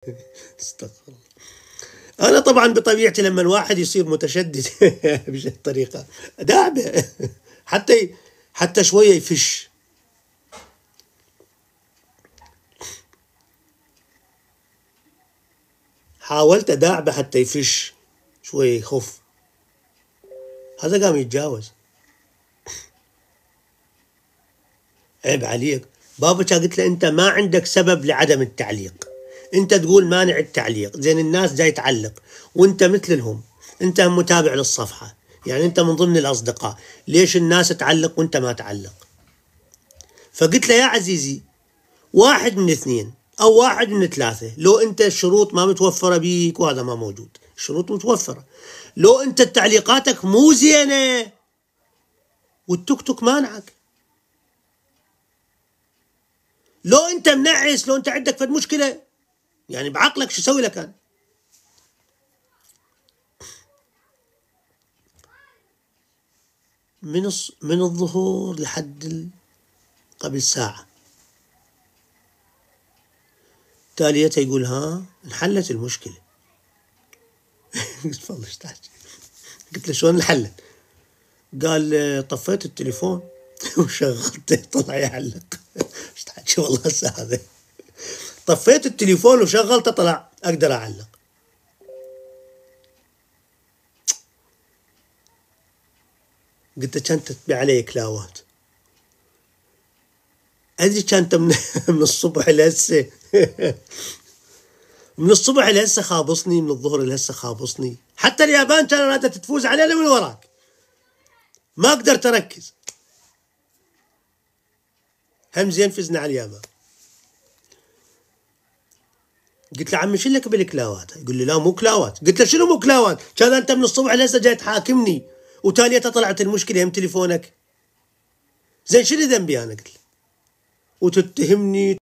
استغفر الله. أنا طبعا بطبيعتي لما الواحد يصير متشدد بهذه الطريقة داعبه حتى حتى شوية يفش. حاولت اداعبه حتى يفش. شوية يخف. هذا قام يتجاوز. عيب عليك. بابا قلت له أنت ما عندك سبب لعدم التعليق. انت تقول مانع التعليق. زين الناس جاي تعلق وانت مثلهم. انت متابع للصفحة. يعني انت من ضمن الأصدقاء. ليش الناس تعلق وانت ما تعلق؟ فقلت له يا عزيزي واحد من اثنين أو واحد من ثلاثة. لو انت الشروط ما متوفرة بيك وهذا ما موجود. الشروط متوفرة. لو انت تعليقاتك مو زينة والتوك توك مانعك. لو انت منعس لو انت عندك فد مشكلة يعني بعقلك شو أسوي لك أنا من من الظهور لحد قبل ساعة. تاليته يقول ها انحلت المشكلة. تفضل قلت له شلون انحلت؟ قال طفيت التليفون وشغلته طلع يعلق. إيش تحكي؟ والله هسه هذا؟ طفيت التليفون وشغلته طلع أقدر أعلق. قلت له كانت تتبع علي كلاوات أدري كانت من, من الصبح لهسه من الصبح لهسه خابصني من الظهر لهسه خابصني. حتى اليابان كان رادة تفوز علينا من وراك. ما قدرت أركز. هم زين فزنا على اليابان. قلت له عمي شو لك بالكلاوات؟ يقول لي لا مو كلاوات، قلت له شنو مو كلاوات؟ كذا أنت من الصبح لهسه جاي تحاكمني وتاليتها طلعت المشكلة هم تليفونك. زين شنو ذنبي أنا قلت له؟ وتتهمني